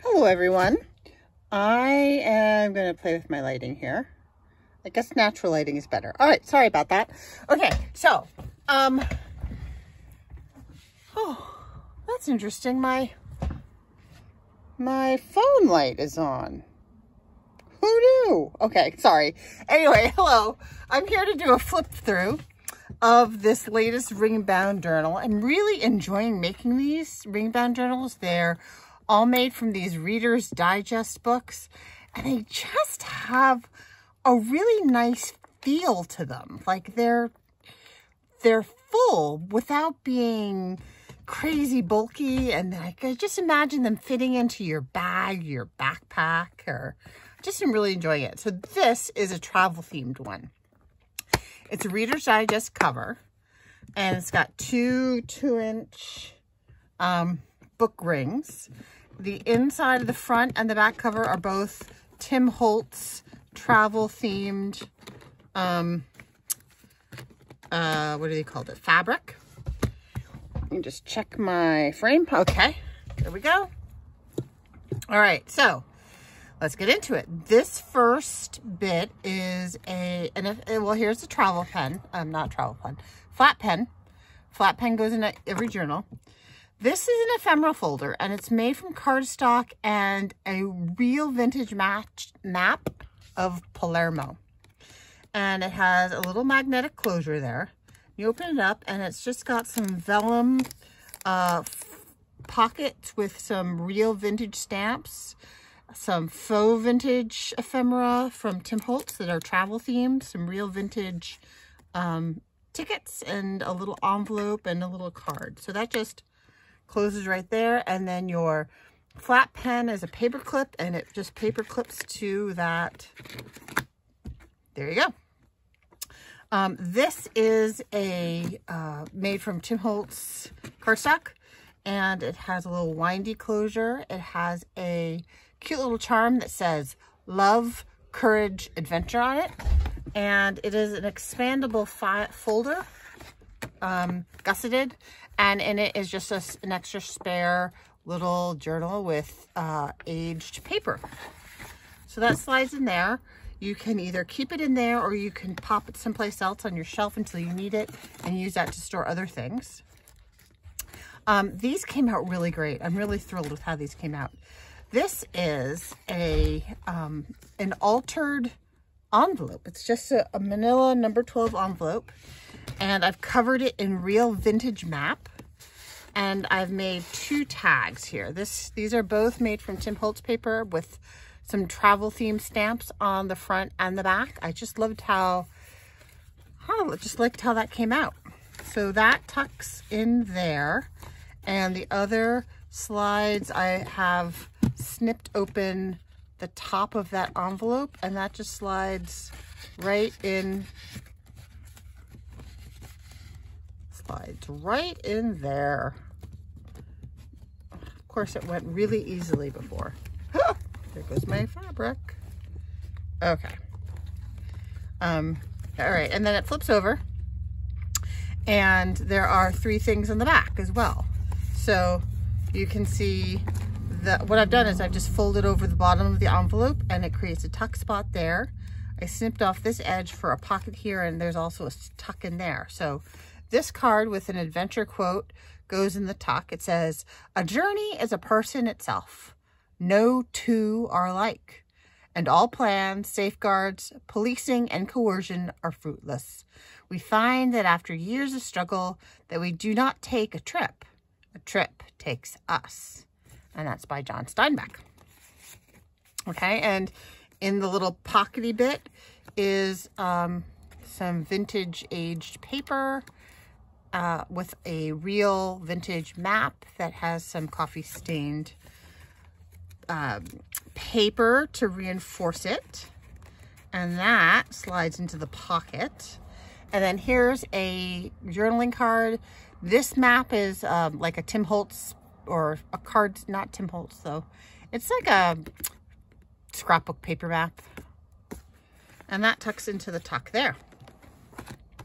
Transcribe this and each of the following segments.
Hello everyone. I am going to play with my lighting here. I guess natural lighting is better. All right, sorry about that. Okay, so, um, oh, that's interesting. My, my phone light is on. Who knew? Okay, sorry. Anyway, hello. I'm here to do a flip through of this latest ring bound journal. I'm really enjoying making these ring bound journals. They're all made from these Reader's Digest books, and they just have a really nice feel to them. Like they're they're full without being crazy bulky and like I just imagine them fitting into your bag, your backpack, or just am really enjoying it. So this is a travel themed one. It's a Reader's Digest cover and it's got two two inch um, book rings the inside of the front and the back cover are both Tim Holtz travel themed, um, uh, what do they call it? Fabric. Let me just check my frame. Okay, there we go. All right, so let's get into it. This first bit is a, and if, well, here's a travel pen. Um, not travel pen, flat pen. Flat pen goes in every journal. This is an ephemeral folder and it's made from cardstock and a real vintage match map of Palermo. And it has a little magnetic closure there. You open it up and it's just got some vellum uh, pockets with some real vintage stamps, some faux vintage ephemera from Tim Holtz that are travel themed, some real vintage um, tickets and a little envelope and a little card. So that just closes right there. And then your flat pen is a paper clip and it just paper clips to that. There you go. Um, this is a uh, made from Tim Holtz cardstock and it has a little windy closure. It has a cute little charm that says love, courage, adventure on it. And it is an expandable folder, um, gusseted, and in it is just a, an extra spare little journal with uh, aged paper. So that slides in there. You can either keep it in there or you can pop it someplace else on your shelf until you need it and use that to store other things. Um, these came out really great. I'm really thrilled with how these came out. This is a um, an altered envelope. It's just a, a manila number 12 envelope and I've covered it in real vintage map and I've made two tags here. This These are both made from Tim Holtz paper with some travel theme stamps on the front and the back. I just loved how, oh, just liked how that came out. So that tucks in there and the other slides I have snipped open the top of that envelope and that just slides right in slides right in there. Of course, it went really easily before. there goes my fabric. Okay. Um, all right, and then it flips over. And there are three things in the back as well. So you can see that what I've done is I've just folded over the bottom of the envelope and it creates a tuck spot there. I snipped off this edge for a pocket here and there's also a tuck in there. So this card with an adventure quote goes in the tuck. It says, a journey is a person itself. No two are alike. And all plans, safeguards, policing, and coercion are fruitless. We find that after years of struggle that we do not take a trip. A trip takes us. And that's by John Steinbeck. Okay, and in the little pockety bit is um, some vintage aged paper uh, with a real vintage map that has some coffee stained um, paper to reinforce it. And that slides into the pocket. And then here's a journaling card. This map is um, like a Tim Holtz or a card, not Tim Holtz though. It's like a scrapbook paper map. And that tucks into the tuck there.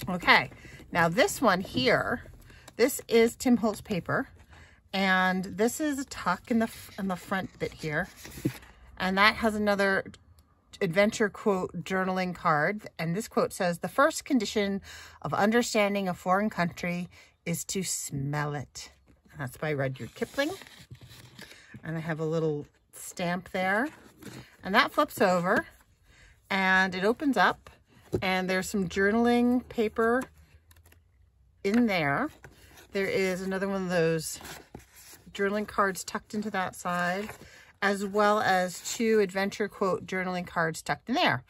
Okay, now this one here, this is Tim Holtz paper And this is a tuck in the, in the front bit here. And that has another adventure quote journaling card. And this quote says, the first condition of understanding a foreign country is to smell it. That's by Rudyard Kipling. And I have a little stamp there. And that flips over and it opens up and there's some journaling paper in there. There is another one of those journaling cards tucked into that side, as well as two adventure quote journaling cards tucked in there.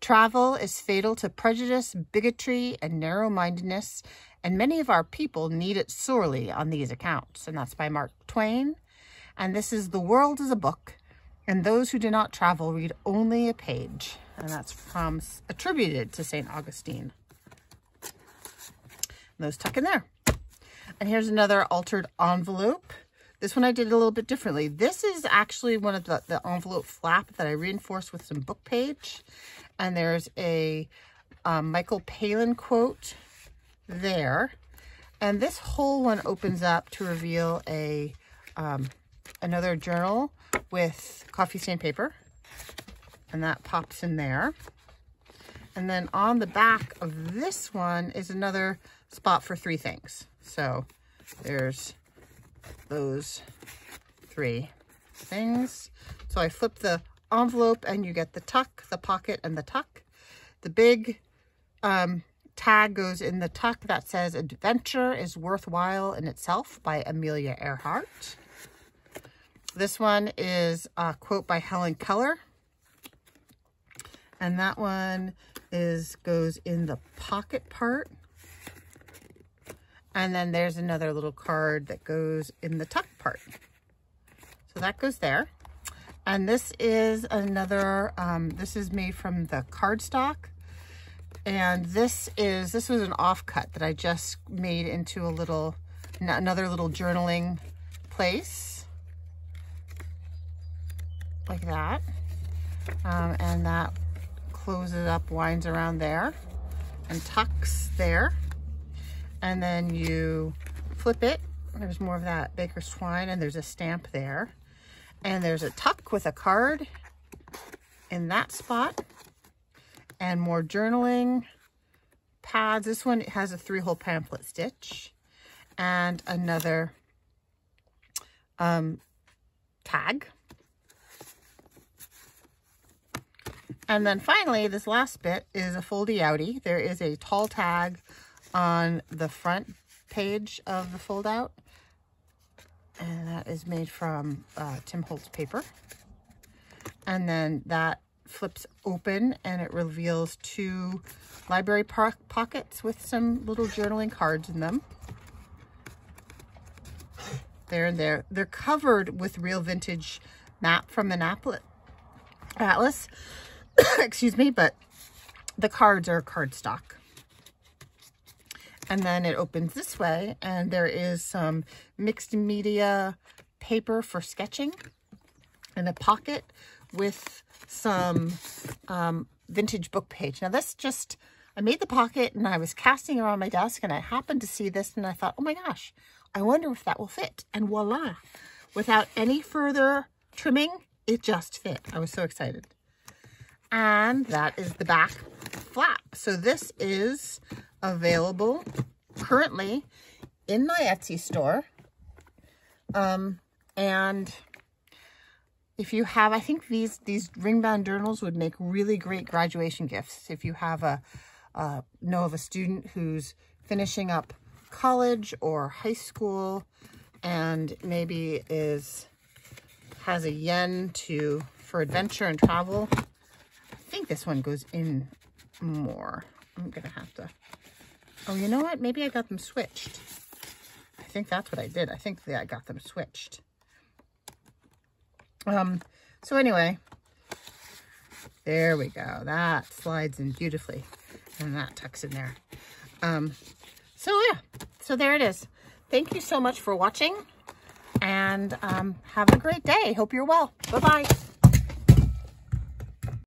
Travel is fatal to prejudice, bigotry, and narrow-mindedness, and many of our people need it sorely on these accounts. And that's by Mark Twain. And this is The World is a Book, and those who do not travel read only a page. And that's from attributed to St. Augustine. And those tuck in there. And here's another altered envelope. This one I did a little bit differently. This is actually one of the, the envelope flap that I reinforced with some book page. And there's a um, Michael Palin quote there. And this whole one opens up to reveal a um, another journal with coffee stain paper. And that pops in there. And then on the back of this one is another spot for three things. So there's those three things. So I flip the envelope and you get the tuck, the pocket, and the tuck. The big um, tag goes in the tuck that says Adventure is Worthwhile in Itself by Amelia Earhart. This one is a quote by Helen Keller. And that one is goes in the pocket part. And then there's another little card that goes in the tuck part. So that goes there. And this is another, um, this is made from the cardstock. And this is, this was an offcut that I just made into a little, another little journaling place. Like that. Um, and that closes up, winds around there and tucks there and then you flip it. There's more of that baker's twine and there's a stamp there. And there's a tuck with a card in that spot and more journaling pads. This one has a three-hole pamphlet stitch and another um, tag. And then finally, this last bit is a foldy outie. There is a tall tag on the front page of the fold out. And that is made from uh, Tim Holtz paper. And then that flips open and it reveals two library pockets with some little journaling cards in them. There and there. They're covered with real vintage map from the Atlas. Excuse me, but the cards are cardstock. And then it opens this way and there is some mixed media paper for sketching and a pocket with some um, vintage book page. Now this just, I made the pocket and I was casting around my desk and I happened to see this and I thought, oh my gosh, I wonder if that will fit. And voila, without any further trimming, it just fit. I was so excited. And that is the back flap. So this is available currently in my Etsy store. Um, and if you have, I think these, these ring-bound journals would make really great graduation gifts. If you have a, uh, know of a student who's finishing up college or high school and maybe is has a yen to for adventure and travel. I think this one goes in more. I'm going to have to... Oh, you know what? Maybe I got them switched. I think that's what I did. I think that I got them switched. Um, so anyway, there we go. That slides in beautifully. And that tucks in there. Um, so yeah, so there it is. Thank you so much for watching. And um, have a great day. Hope you're well. Bye-bye.